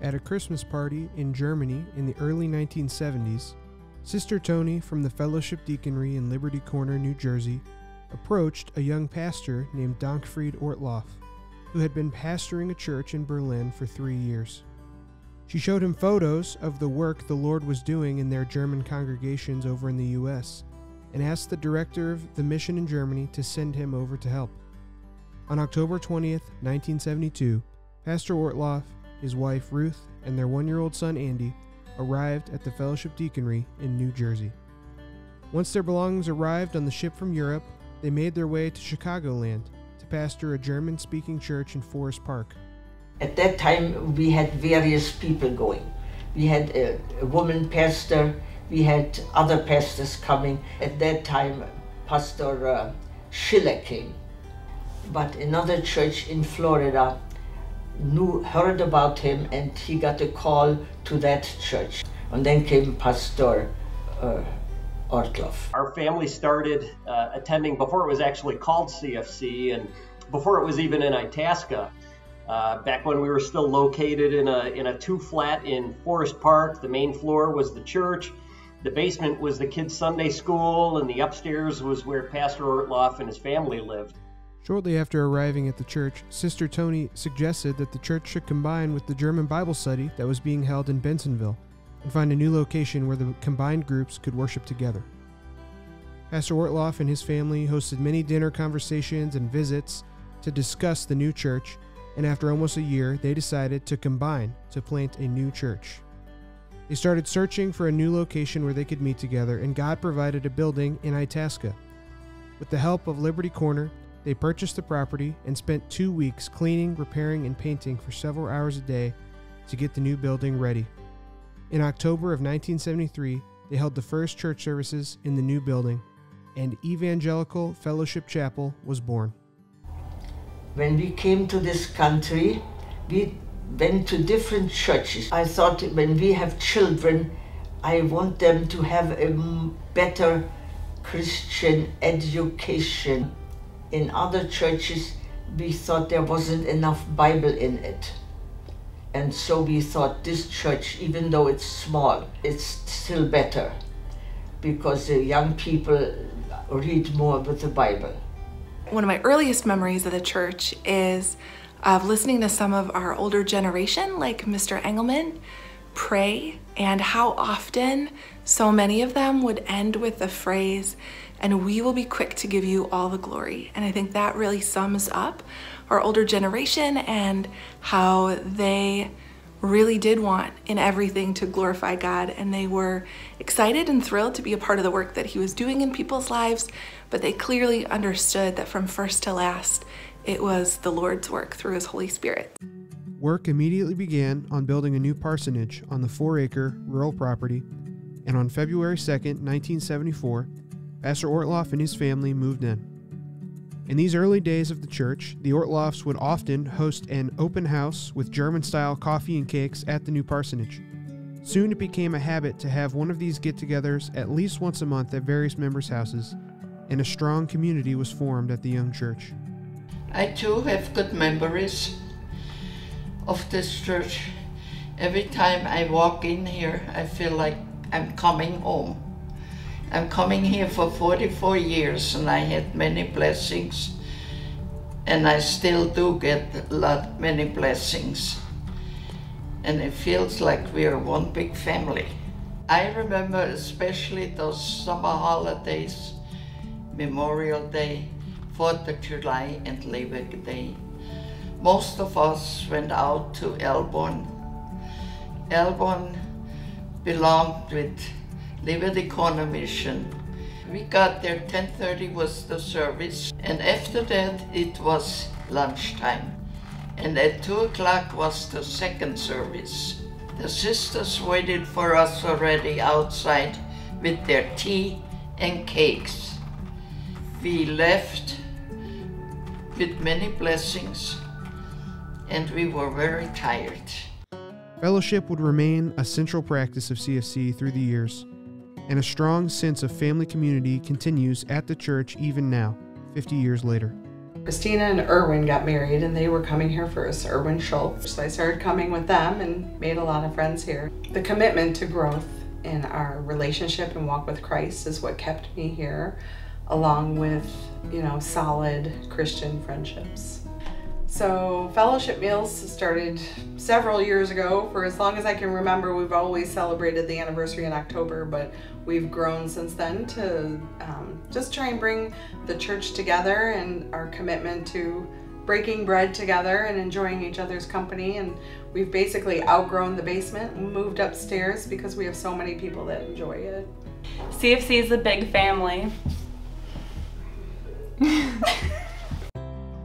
At a Christmas party in Germany in the early 1970s, Sister Tony from the Fellowship Deaconry in Liberty Corner, New Jersey, approached a young pastor named Dankfried Ortloff, who had been pastoring a church in Berlin for three years. She showed him photos of the work the Lord was doing in their German congregations over in the U.S. and asked the director of the mission in Germany to send him over to help. On October 20th, 1972, Pastor Ortloff, his wife Ruth, and their one year old son Andy arrived at the Fellowship Deaconry in New Jersey. Once their belongings arrived on the ship from Europe, they made their way to Chicagoland to pastor a German speaking church in Forest Park. At that time, we had various people going. We had a, a woman pastor, we had other pastors coming. At that time, Pastor uh, Schiller came. But another church in Florida knew, heard about him, and he got a call to that church. And then came Pastor uh, Ortloff. Our family started uh, attending before it was actually called CFC and before it was even in Itasca. Uh, back when we were still located in a, in a two flat in Forest Park, the main floor was the church, the basement was the kids' Sunday school, and the upstairs was where Pastor Ortloff and his family lived. Shortly after arriving at the church, Sister Tony suggested that the church should combine with the German Bible study that was being held in Bensenville and find a new location where the combined groups could worship together. Pastor Ortloff and his family hosted many dinner conversations and visits to discuss the new church, and after almost a year, they decided to combine to plant a new church. They started searching for a new location where they could meet together, and God provided a building in Itasca. With the help of Liberty Corner, they purchased the property and spent two weeks cleaning, repairing, and painting for several hours a day to get the new building ready. In October of 1973, they held the first church services in the new building, and Evangelical Fellowship Chapel was born. When we came to this country, we went to different churches. I thought when we have children, I want them to have a better Christian education. In other churches, we thought there wasn't enough Bible in it. And so we thought this church, even though it's small, it's still better because the young people read more with the Bible. One of my earliest memories of the church is of listening to some of our older generation, like Mr. Engelman, pray, and how often so many of them would end with the phrase, and we will be quick to give you all the glory. And I think that really sums up our older generation and how they really did want in everything to glorify God and they were excited and thrilled to be a part of the work that he was doing in people's lives, but they clearly understood that from first to last, it was the Lord's work through his Holy Spirit. Work immediately began on building a new parsonage on the four acre rural property, and on February 2nd, 1974, Pastor Ortloff and his family moved in. In these early days of the church, the Ortloffs would often host an open house with German style coffee and cakes at the new parsonage. Soon it became a habit to have one of these get togethers at least once a month at various members' houses, and a strong community was formed at the young church. I too have good memories of this church. Every time I walk in here, I feel like I'm coming home. I'm coming here for 44 years and I had many blessings and I still do get a lot, many blessings. And it feels like we're one big family. I remember especially those summer holidays, Memorial Day, 4th of July and Labor Day. Most of us went out to Elburn. Elburn belonged with Liberty Corner Mission. We got there 10.30 was the service and after that it was lunchtime. And at 2 o'clock was the second service. The sisters waited for us already outside with their tea and cakes. We left with many blessings and we were very tired. Fellowship would remain a central practice of CFC through the years, and a strong sense of family community continues at the church even now, 50 years later. Christina and Erwin got married and they were coming here first, Erwin Schultz. So I started coming with them and made a lot of friends here. The commitment to growth in our relationship and walk with Christ is what kept me here, along with, you know, solid Christian friendships. So, fellowship meals started several years ago. For as long as I can remember, we've always celebrated the anniversary in October, but we've grown since then to um, just try and bring the church together and our commitment to breaking bread together and enjoying each other's company. And we've basically outgrown the basement and moved upstairs because we have so many people that enjoy it. CFC is a big family.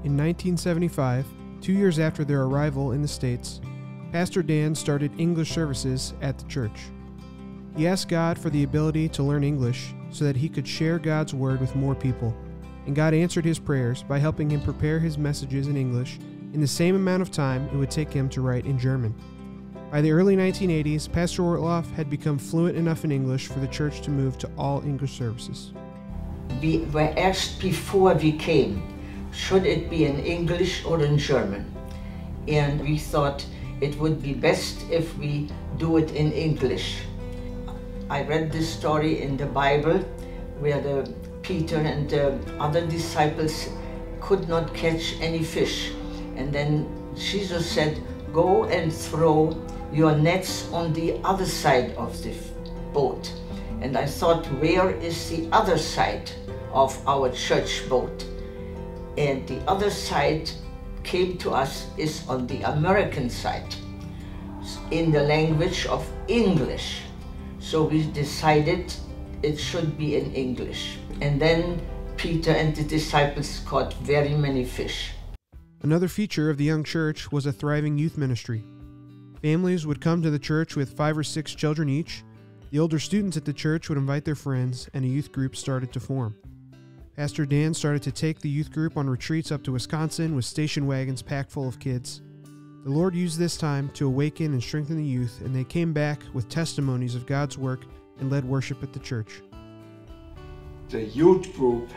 In 1975, two years after their arrival in the States, Pastor Dan started English services at the church. He asked God for the ability to learn English so that he could share God's word with more people, and God answered his prayers by helping him prepare his messages in English in the same amount of time it would take him to write in German. By the early 1980s, Pastor Ortloff had become fluent enough in English for the church to move to all English services. We were asked before we came should it be in English or in German? And we thought it would be best if we do it in English. I read this story in the Bible where the Peter and the other disciples could not catch any fish. And then Jesus said, Go and throw your nets on the other side of the boat. And I thought, where is the other side of our church boat? And the other side came to us is on the American side in the language of English. So we decided it should be in English. And then Peter and the disciples caught very many fish. Another feature of the young church was a thriving youth ministry. Families would come to the church with five or six children each. The older students at the church would invite their friends, and a youth group started to form. Pastor Dan started to take the youth group on retreats up to Wisconsin with station wagons packed full of kids. The Lord used this time to awaken and strengthen the youth, and they came back with testimonies of God's work and led worship at the church. The youth group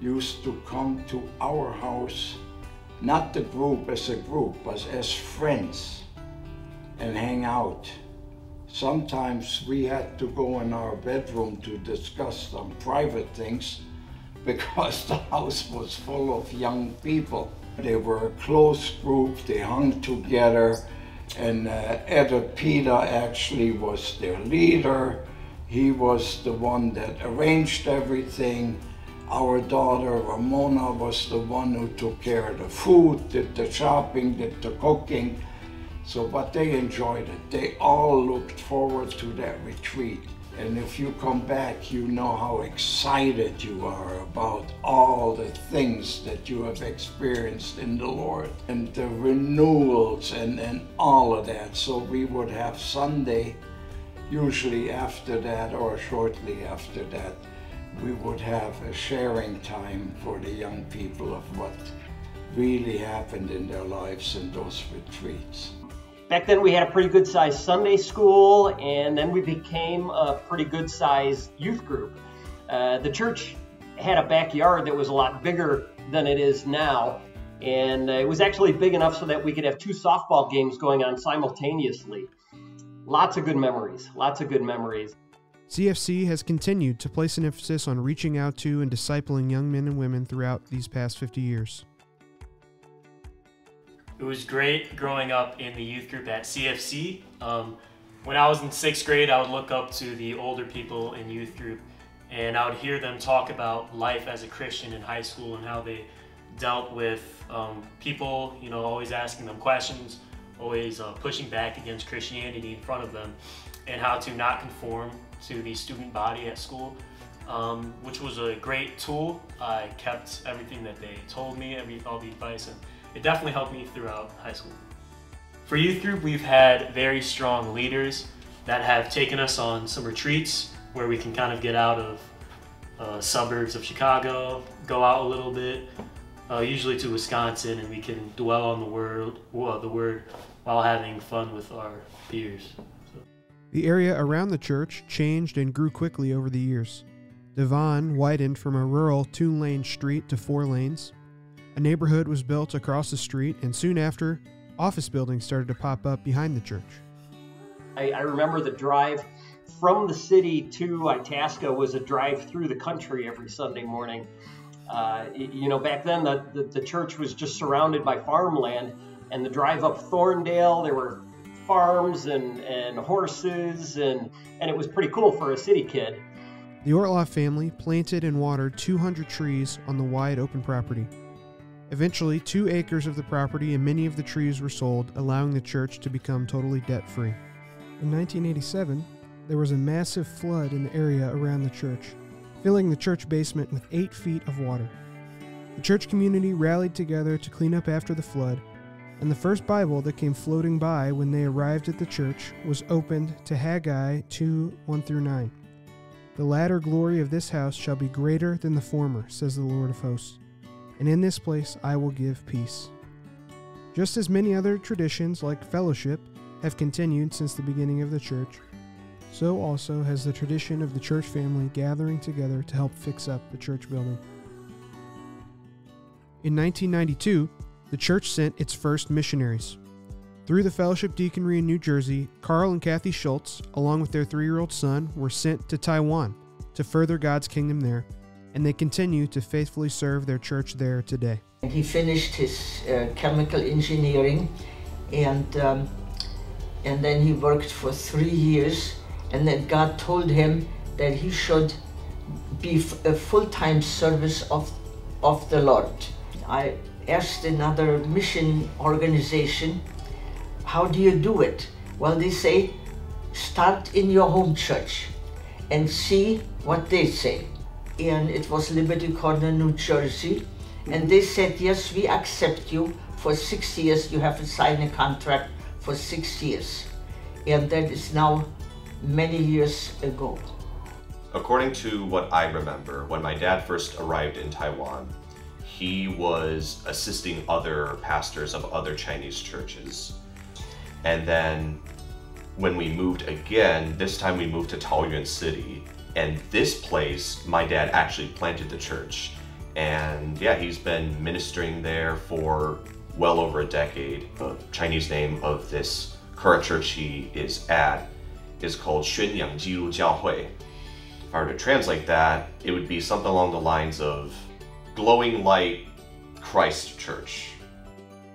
used to come to our house, not the group as a group, but as friends, and hang out. Sometimes we had to go in our bedroom to discuss some private things because the house was full of young people. They were a close group, they hung together, and uh, Edward actually was their leader. He was the one that arranged everything. Our daughter Ramona was the one who took care of the food, did the shopping, did the cooking. So, but they enjoyed it. They all looked forward to that retreat. And if you come back, you know how excited you are about all the things that you have experienced in the Lord and the renewals and, and all of that. So we would have Sunday, usually after that or shortly after that, we would have a sharing time for the young people of what really happened in their lives in those retreats. Back then, we had a pretty good sized Sunday school, and then we became a pretty good sized youth group. Uh, the church had a backyard that was a lot bigger than it is now, and uh, it was actually big enough so that we could have two softball games going on simultaneously. Lots of good memories, lots of good memories. CFC has continued to place an emphasis on reaching out to and discipling young men and women throughout these past 50 years. It was great growing up in the youth group at CFC. Um, when I was in sixth grade, I would look up to the older people in youth group and I would hear them talk about life as a Christian in high school and how they dealt with um, people, you know, always asking them questions, always uh, pushing back against Christianity in front of them, and how to not conform to the student body at school, um, which was a great tool. I kept everything that they told me, every, all the advice, and it definitely helped me throughout high school. For youth group, we've had very strong leaders that have taken us on some retreats where we can kind of get out of uh, suburbs of Chicago, go out a little bit, uh, usually to Wisconsin, and we can dwell on the word, well, the word while having fun with our peers. So. The area around the church changed and grew quickly over the years. Devon widened from a rural two lane street to four lanes. A neighborhood was built across the street, and soon after, office buildings started to pop up behind the church. I, I remember the drive from the city to Itasca was a drive through the country every Sunday morning. Uh, you know, back then the, the, the, church was just surrounded by farmland, and the drive up Thorndale, there were farms and, and horses, and, and it was pretty cool for a city kid. The Ortloff family planted and watered 200 trees on the wide open property. Eventually, two acres of the property and many of the trees were sold, allowing the church to become totally debt free. In 1987, there was a massive flood in the area around the church, filling the church basement with eight feet of water. The church community rallied together to clean up after the flood, and the first Bible that came floating by when they arrived at the church was opened to Haggai 2 1 through 9. The latter glory of this house shall be greater than the former, says the Lord of hosts, and in this place I will give peace. Just as many other traditions, like fellowship, have continued since the beginning of the church, so also has the tradition of the church family gathering together to help fix up the church building. In 1992, the church sent its first missionaries. Through the Fellowship Deaconry in New Jersey, Carl and Kathy Schultz, along with their three year old son, were sent to Taiwan to further God's kingdom there, and they continue to faithfully serve their church there today. He finished his uh, chemical engineering and, um, and then he worked for three years, and then God told him that he should be a full time service of, of the Lord. I asked another mission organization how do you do it? Well, they say, start in your home church and see what they say. And it was Liberty Corner, New Jersey. And they said, yes, we accept you for six years. You have to sign a contract for six years. And that is now many years ago. According to what I remember, when my dad first arrived in Taiwan, he was assisting other pastors of other Chinese churches. And then when we moved again, this time we moved to Taoyuan City. And this place, my dad actually planted the church. And yeah, he's been ministering there for well over a decade. The Chinese name of this current church he is at is called Xuanyang Jilu Jiaohui. If I were to translate that, it would be something along the lines of glowing light Christ Church.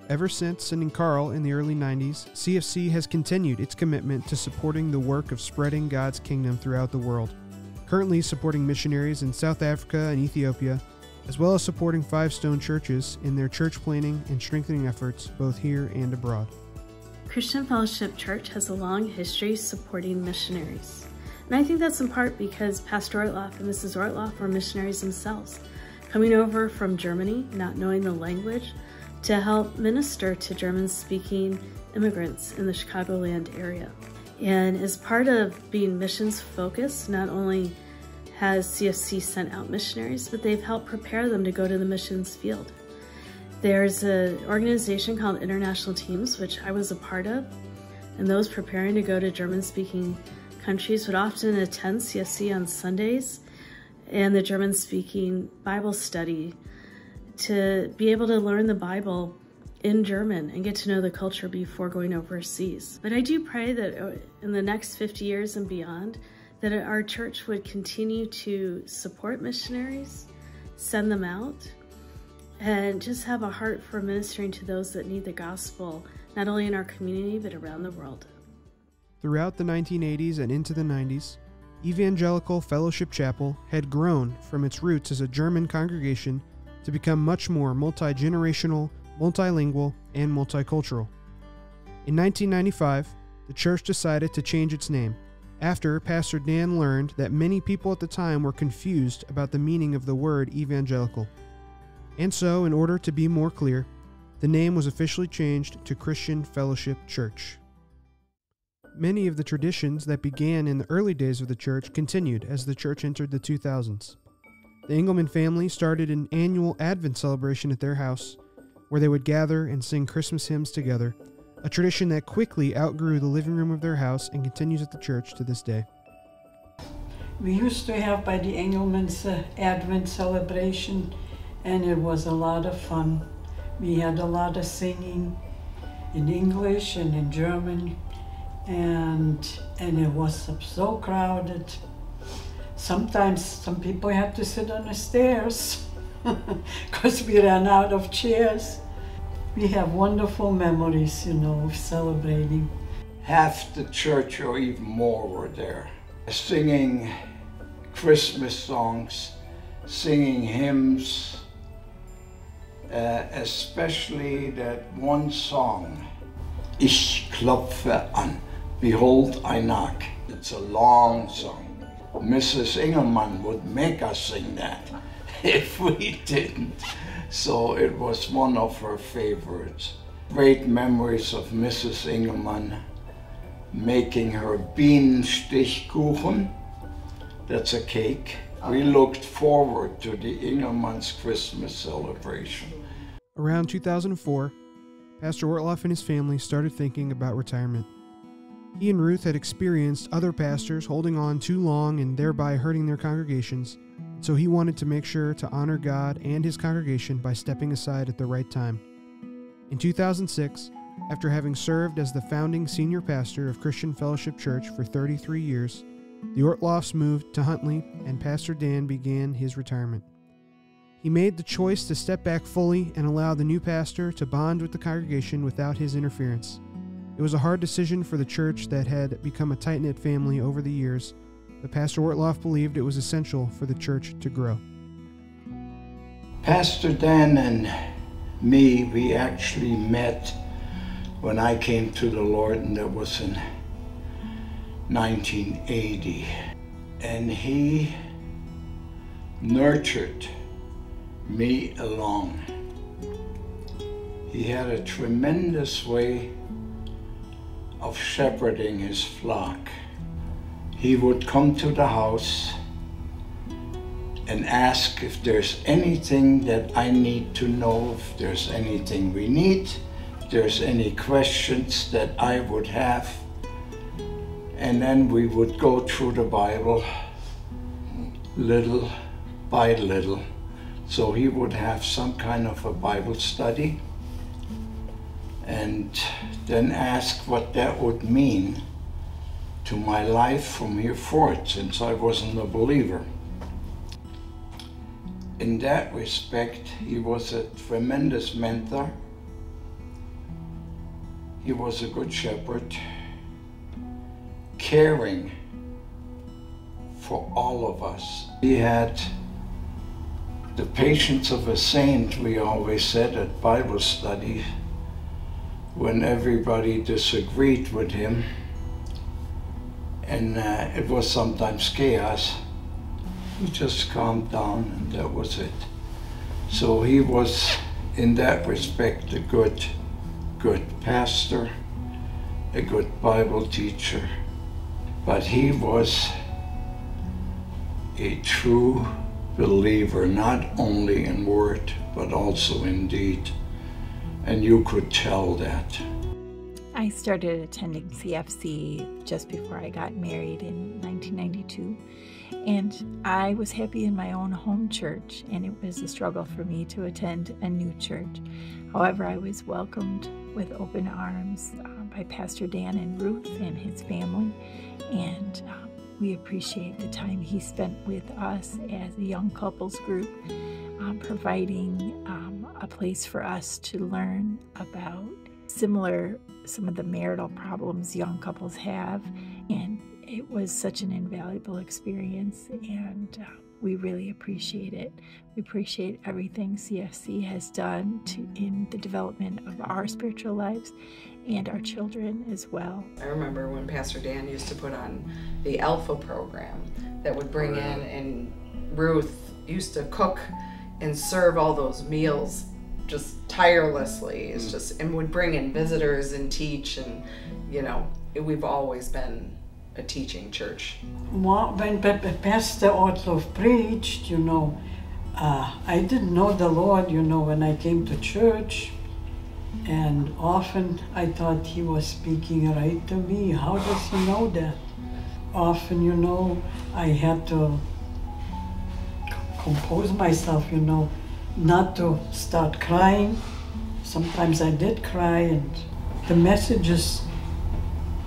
Ever since sending Carl in the early 90s, CFC has continued its commitment to supporting the work of spreading God's kingdom throughout the world, currently supporting missionaries in South Africa and Ethiopia, as well as supporting Five Stone churches in their church planning and strengthening efforts both here and abroad. Christian Fellowship Church has a long history supporting missionaries. And I think that's in part because Pastor Ortloff and Mrs. Ortloff were missionaries themselves, coming over from Germany, not knowing the language, to help minister to German speaking immigrants in the Chicagoland area. And as part of being missions focused, not only has CFC sent out missionaries, but they've helped prepare them to go to the missions field. There's an organization called International Teams, which I was a part of, and those preparing to go to German speaking countries would often attend CFC on Sundays and the German speaking Bible study to be able to learn the Bible in German and get to know the culture before going overseas. But I do pray that uh, in the next 50 years and beyond, that our church would continue to support missionaries, send them out, and just have a heart for ministering to those that need the gospel, not only in our community, but around the world. Throughout the 1980s and into the 90s, Evangelical Fellowship Chapel had grown from its roots as a German congregation to become much more multi generational, multilingual, and multicultural. In 1995, the church decided to change its name after Pastor Dan learned that many people at the time were confused about the meaning of the word evangelical. And so, in order to be more clear, the name was officially changed to Christian Fellowship Church. Many of the traditions that began in the early days of the church continued as the church entered the 2000s. The Engelman family started an annual Advent celebration at their house, where they would gather and sing Christmas hymns together, a tradition that quickly outgrew the living room of their house and continues at the church to this day. We used to have by the Engelmans uh, Advent celebration and it was a lot of fun. We had a lot of singing in English and in German, and and it was so crowded. Sometimes some people had to sit on the stairs because we ran out of chairs. We have wonderful memories, you know, of celebrating. Half the church or even more were there, singing Christmas songs, singing hymns, uh, especially that one song, Ich klopfe an, Behold, I knock. It's a long song. Mrs. Engelmann would make us sing that if we didn't. So it was one of her favorites. Great memories of Mrs. Engelmann making her Bienenstichkuchen. That's a cake. We looked forward to the Engelmann's Christmas celebration. Around 2004, Pastor Ortloff and his family started thinking about retirement. He and Ruth had experienced other pastors holding on too long and thereby hurting their congregations, so he wanted to make sure to honor God and his congregation by stepping aside at the right time. In 2006, after having served as the founding senior pastor of Christian Fellowship Church for 33 years, the Ortloffs moved to Huntley and Pastor Dan began his retirement. He made the choice to step back fully and allow the new pastor to bond with the congregation without his interference. It was a hard decision for the church that had become a tight knit family over the years, but Pastor Ortloff believed it was essential for the church to grow. Pastor Dan and me, we actually met when I came to the Lord, and that was in 1980. And he nurtured me along. He had a tremendous way of shepherding his flock. He would come to the house and ask if there's anything that I need to know, if there's anything we need, if there's any questions that I would have. And then we would go through the Bible little by little. So he would have some kind of a Bible study and then ask what that would mean to my life from here forth since I wasn't a believer. In that respect, he was a tremendous mentor. He was a good shepherd, caring for all of us. He had the patience of a saint, we always said at Bible study, when everybody disagreed with him. And uh, it was sometimes chaos. He just calmed down and that was it. So he was, in that respect, a good, good pastor, a good Bible teacher. But he was a true believer, not only in word, but also in deed. And you could tell that. I started attending CFC just before I got married in 1992. And I was happy in my own home church, and it was a struggle for me to attend a new church. However, I was welcomed with open arms uh, by Pastor Dan and Ruth and his family, and uh, we appreciate the time he spent with us as a young couples group, um, providing um, a place for us to learn about similar some of the marital problems young couples have and it was such an invaluable experience and uh, we really appreciate it. We appreciate everything CFC has done to, in the development of our spiritual lives and our children as well. I remember when Pastor Dan used to put on the Alpha program that would bring in, and Ruth used to cook and serve all those meals just tirelessly. It's mm. just, and would bring in visitors and teach, and you know, we've always been a teaching church. When Pastor Ortloff preached, you know, uh, I didn't know the Lord, you know, when I came to church. And often I thought he was speaking right to me. How does he know that? Often, you know, I had to compose myself, you know. not to start crying. Sometimes I did cry, and the messages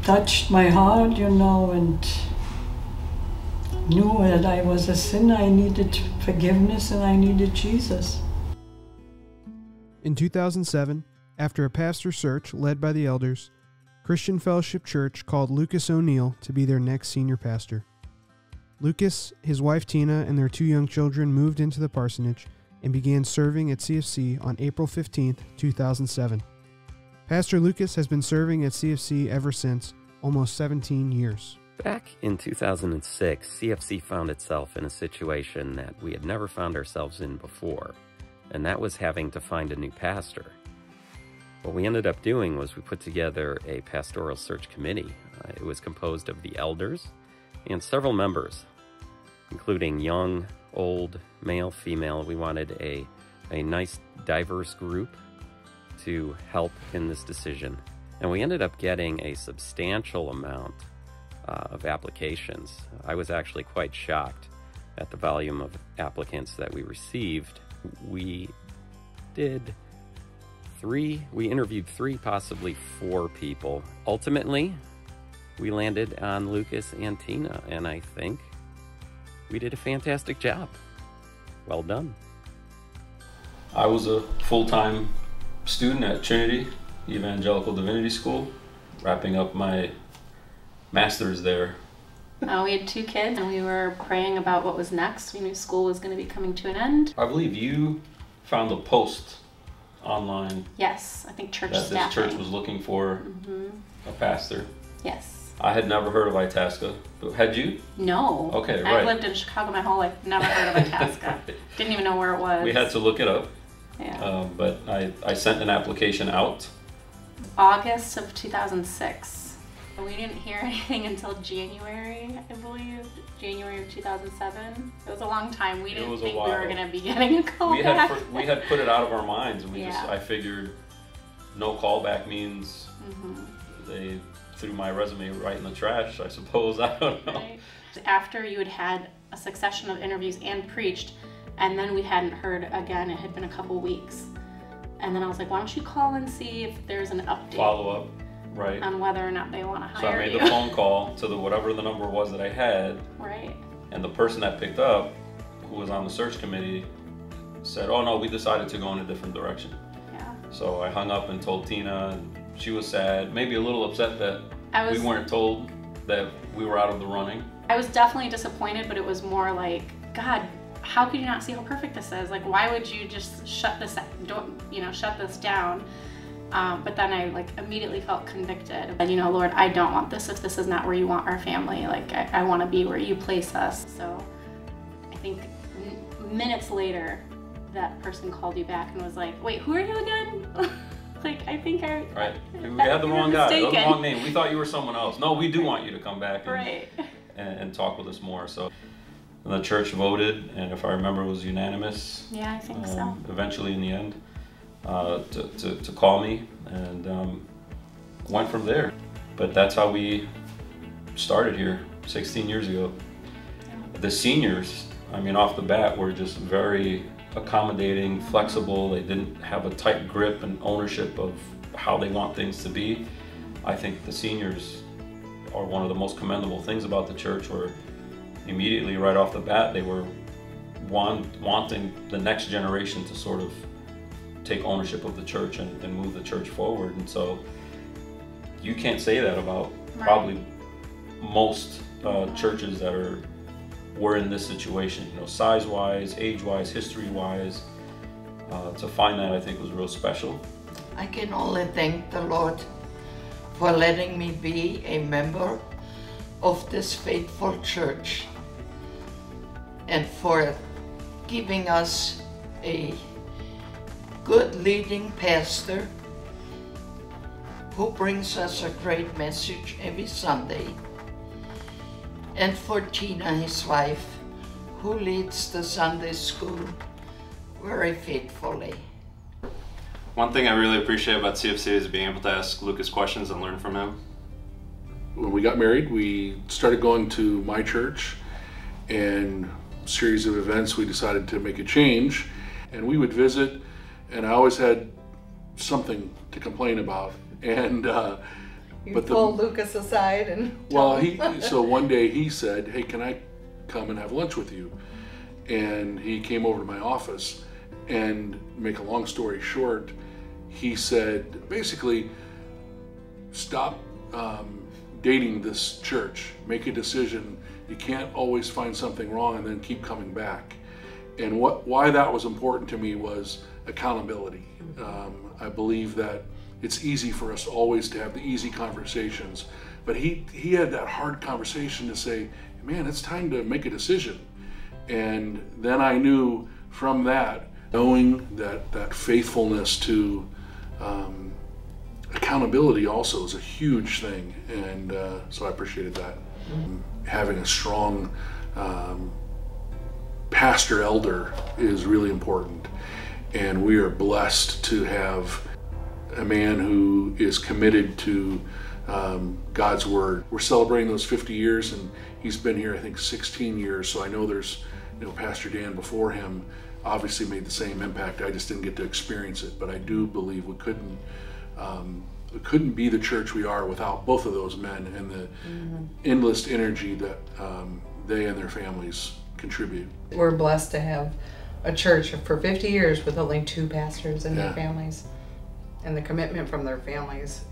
touched my heart, you know, and knew that I was a sinner. I needed forgiveness and I needed Jesus. In 2007, after a pastor search led by the elders, Christian Fellowship Church called Lucas O'Neill to be their next senior pastor. Lucas, his wife Tina, and their two young children moved into the parsonage and began serving at CFC on April 15, 2007. Pastor Lucas has been serving at CFC ever since, almost 17 years. Back in 2006, CFC found itself in a situation that we had never found ourselves in before, and that was having to find a new pastor. What we ended up doing was we put together a pastoral search committee. Uh, it was composed of the elders and several members, including young, old, male, female. We wanted a, a nice, diverse group to help in this decision. And we ended up getting a substantial amount uh, of applications. I was actually quite shocked at the volume of applicants that we received. We did three, we interviewed three, possibly four people. Ultimately, we landed on Lucas and Tina, and I think we did a fantastic job. Well done. I was a full time student at Trinity Evangelical Divinity School, wrapping up my master's there. Uh, we had two kids and we were praying about what was next. We knew school was going to be coming to an end. I believe you found a post online. Yes, I think church that staffing. this church was looking for Mhm. a pastor. Yes. I had never heard of Itasca. but Had you? No. Okay, right. I've lived in Chicago my whole life. Never heard of Itasca. Didn't even know where it was. We had to look it up. Yeah. Um, but I, I sent an application out. August of 2006. We didn't hear anything until January, I believe. January of 2007. It was a long time. We didn't think we were going to be getting a call we had back. fir- we had put it out of our minds, and we just I figured no callback means Mhm. they threw my resume right in the trash. I suppose I don't know. After you had had a succession of interviews and preached, and then we hadn't heard again, it had been a couple weeks. And then I was like, why don't you call and see if there's an update Follow up, right? on whether or not they want to hire you. So I made you. the phone call to the whatever the number was that I had, right. and the person that picked up, who was on the search committee, said, "Oh no, we decided to go in a different direction." Yeah. So I hung up and told Tina, and she was sad, maybe a little upset that I was- we weren't told that we were out of the running. I was definitely disappointed, but it was more like, God, how could you not see how perfect this is? Like, why would you just shut this, don't, you know, shut this down? Um, but then I like immediately felt convicted. And you know, Lord, I don't want this if this is not where you want our family. Like, I, I want to be where you place us. So I think minutes later, that person called you back and was like, wait, who are you again? like, I think I, Right. We had the wrong guy, the wrong name. We thought you were someone else. No, we do want you to come back and, right. and, and talk with us more. So the church voted, and if I remember, it was unanimous. Yeah, I think so. um, Eventually, in the end, uh, to, to, to call me and um, went from there. But that's how we started here 16 years ago. The seniors, I mean, off the bat, were just very accommodating, flexible. They didn't have a tight grip and ownership of how they want things to be. I think the seniors are one of the most commendable things about the church, where immediately, right off the bat, they were want, wanting the next generation to sort of take ownership of the church and, and move the church forward. And so you can't say that about probably most uh, churches that are were in this situation. You know, size wise, age wise, history wise. Uh, to find that, I think, was real special. I can only thank the Lord for letting me be a member of this faithful church and for giving us a good leading pastor who brings us a great message every Sunday, and for Tina, his wife, who leads the Sunday school very faithfully. One thing I really appreciate about CFC is being able to ask Lucas questions and learn from him. When we got married, we started going to my church and series of events we decided to make a change And we would visit, and I always had something to complain about. And uh, You but the- pull Lucas aside and well, he so one day he said, "Hey, can I come and have lunch with you?" And he came over to my office, and make a long story short, he said basically, stop um, dating this church. Make a decision. You can't always find something wrong and then keep coming back. And what why that was important to me was accountability. Um, I believe that it's easy for us always to have the easy conversations, but he he had that hard conversation to say, "Man, it's time to make a decision." And then I knew from that, knowing that that faithfulness to um, accountability also is a huge thing, and uh, so I appreciated that. Having a strong um, pastor elder is really important, and we are blessed to have a man who is committed to um, God's word. We're celebrating those 50 years, and he's been here, I think, 16 years. So I know there's, you know, Pastor Dan before him obviously made the same impact. I just didn't get to experience it, but I do believe we couldn't. Um, we couldn't be the church we are without both of those men and the endless energy that um, they and their families contribute. We're blessed to have a church for 50 years with only two pastors and Yeah. their families. And the commitment from their families.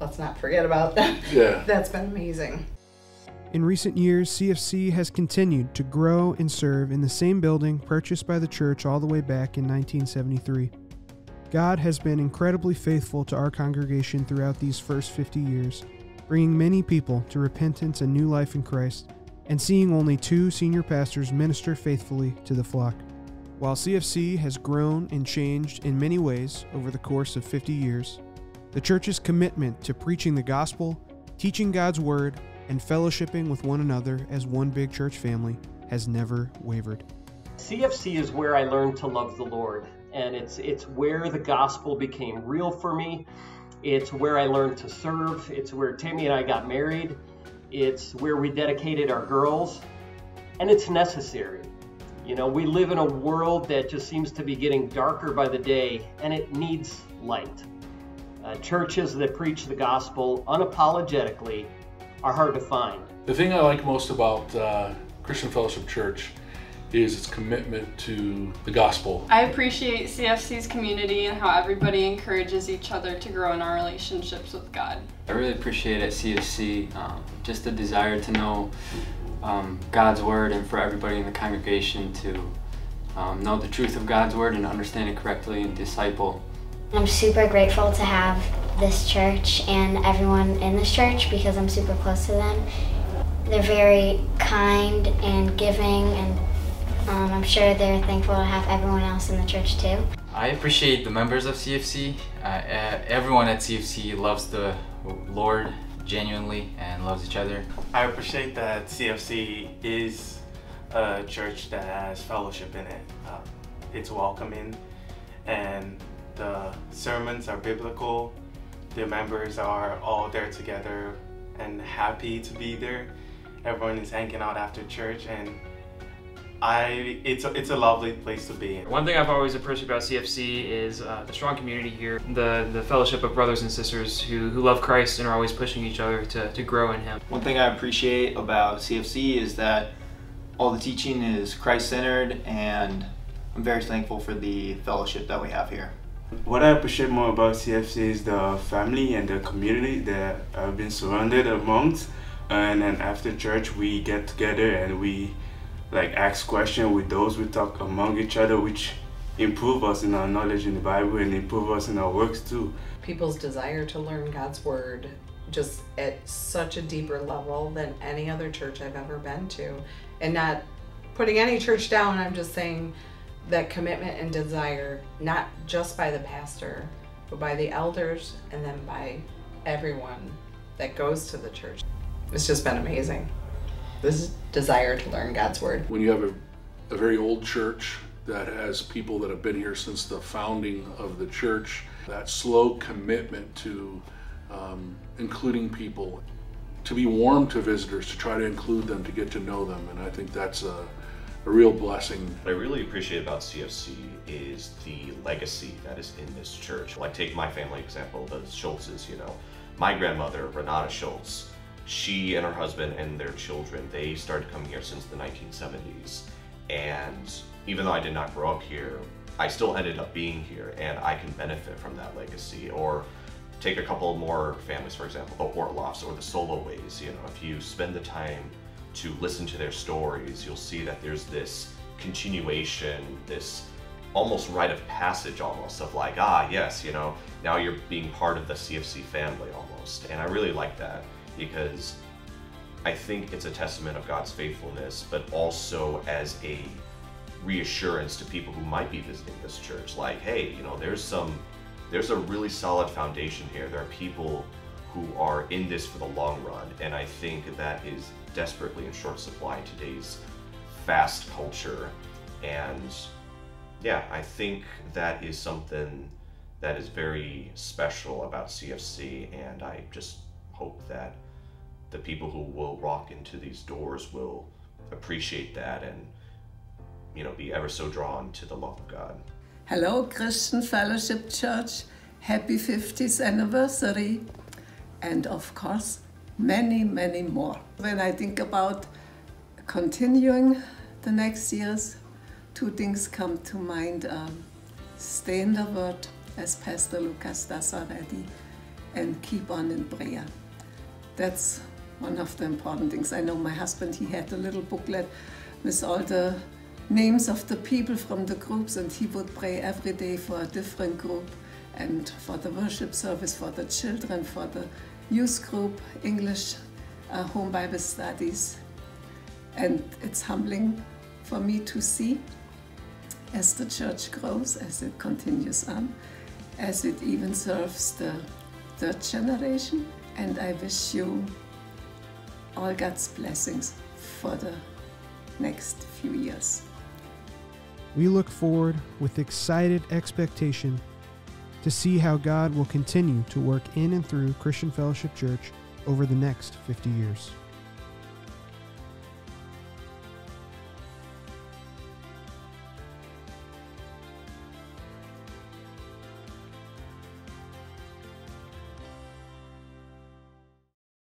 Let's not forget about that. Yeah. That's been amazing. In recent years, CFC has continued to grow and serve in the same building purchased by the church all the way back in 1973. God has been incredibly faithful to our congregation throughout these first 50 years, bringing many people to repentance and new life in Christ, and seeing only two senior pastors minister faithfully to the flock. While CFC has grown and changed in many ways over the course of 50 years, the church's commitment to preaching the gospel, teaching God's word, and fellowshipping with one another as one big church family has never wavered. CFC is where I learned to love the Lord, and it's it's where the gospel became real for me. It's where I learned to serve. It's where Tammy and I got married. It's where we dedicated our girls, and it's necessary. You know, we live in a world that just seems to be getting darker by the day, and it needs light. Uh, churches that preach the gospel unapologetically are hard to find. The thing I like most about uh, Christian Fellowship Church is its commitment to the gospel. I appreciate CFC's community and how everybody encourages each other to grow in our relationships with God. I really appreciate at CFC um, just the desire to know um, God's Word and for everybody in the congregation to um, know the truth of God's Word and understand it correctly and disciple. I'm super grateful to have this church and everyone in this church because I'm super close to them. They're very kind and giving, and um, I'm sure they're thankful to have everyone else in the church too. I appreciate the members of CFC. Uh, uh, everyone at CFC loves the Lord genuinely and loves each other. I appreciate that CFC is a church that has fellowship in it. Uh, it's welcoming, and the sermons are biblical. The members are all there together and happy to be there. Everyone is hanging out after church, and I it's a, it's a lovely place to be. One thing I've always appreciated about CFC is uh, the strong community here, the the fellowship of brothers and sisters who, who love Christ and are always pushing each other to, to grow in Him. One thing I appreciate about CFC is that all the teaching is Christ centered, and I'm very thankful for the fellowship that we have here. What I appreciate more about CFC is the family and the community that I've been surrounded amongst. And then after church, we get together and we like ask questions with those we talk among each other, which improve us in our knowledge in the Bible and improve us in our works too. People's desire to learn God's word just at such a deeper level than any other church I've ever been to. And not putting any church down, I'm just saying that commitment and desire, not just by the pastor, but by the elders and then by everyone that goes to the church. It's just been amazing. This desire to learn God's word. When you have a, a very old church that has people that have been here since the founding of the church, that slow commitment to um, including people, to be warm to visitors, to try to include them, to get to know them, and I think that's a a real blessing. What I really appreciate about CFC is the legacy that is in this church. Like take my family example, the Schultzes, you know. My grandmother, Renata Schultz, she and her husband and their children, they started coming here since the 1970s. And even though I did not grow up here, I still ended up being here and I can benefit from that legacy. Or take a couple more families, for example, the Ortloffs or the Soloways. You know, if you spend the time to listen to their stories, you'll see that there's this continuation, this almost rite of passage almost of like, ah, yes, you know, now you're being part of the CFC family almost. And I really like that because I think it's a testament of God's faithfulness, but also as a reassurance to people who might be visiting this church. Like hey you know there's some there's a really solid foundation here. There are people who are in this for the long run and i think that is desperately in short supply in today's fast culture. And yeah i think that is something that is very special about cfc and i just hope that the people who will walk into these doors will appreciate that and you know, be ever so drawn to the love of God. Hello, Christian Fellowship Church. Happy 50th anniversary. And of course, many, many more. When I think about continuing the next years, two things come to mind. Um, stay in the Word, as Pastor Lucas does already, and keep on in prayer. That's one of the important things. I know my husband, he had a little booklet with all the names of the people from the groups and he would pray every day for a different group and for the worship service, for the children, for the youth group, English, uh, home Bible studies. And it's humbling for me to see as the church grows, as it continues on, as it even serves the third generation. And I wish you all God's blessings for the next few years. We look forward with excited expectation to see how God will continue to work in and through Christian Fellowship Church over the next 50 years.